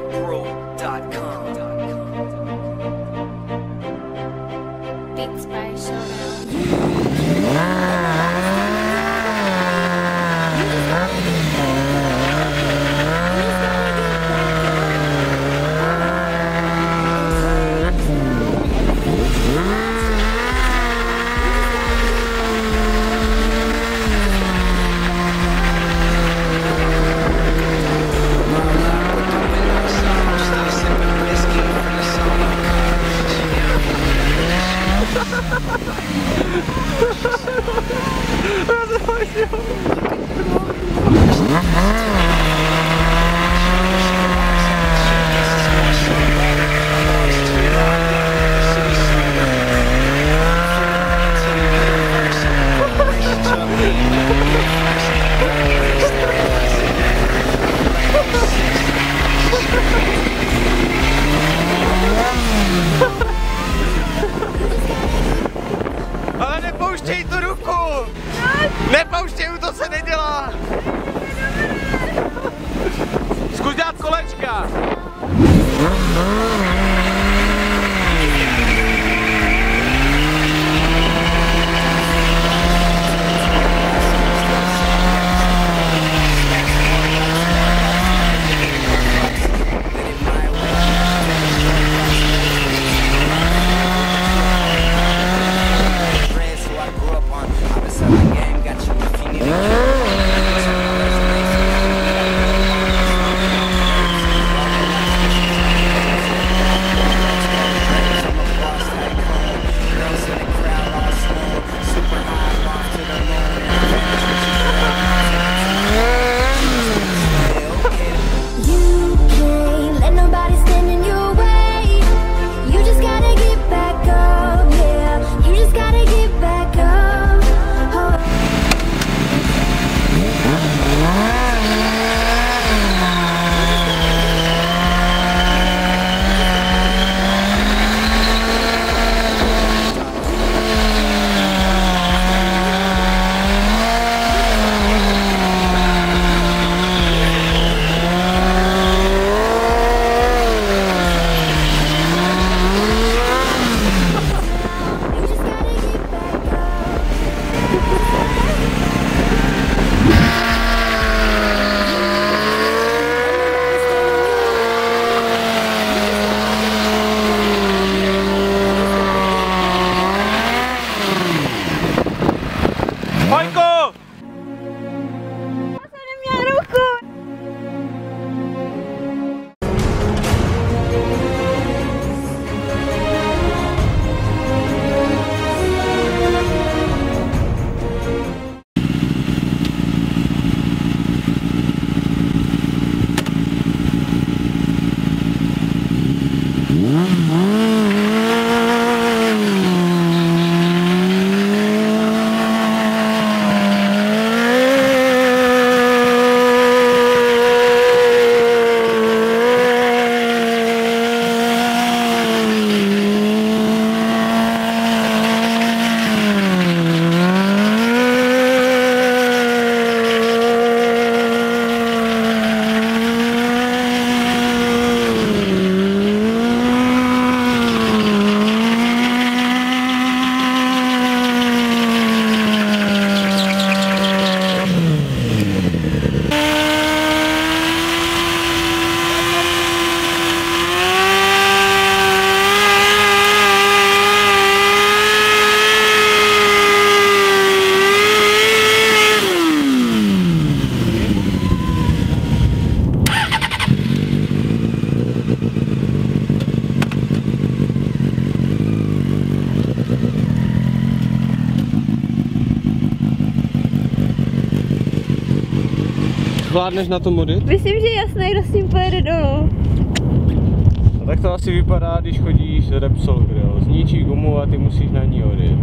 rockandroll.com. どうしよう Nepouštěj, to se nedělá! Zkus dát kolečka! Zvládneš na tom modit? Myslím, že je jasné, kdo s tím pojede dolů. A tak to asi vypadá, když chodíš Repsol Grill. Zničí gumu a ty musíš na ní odjet.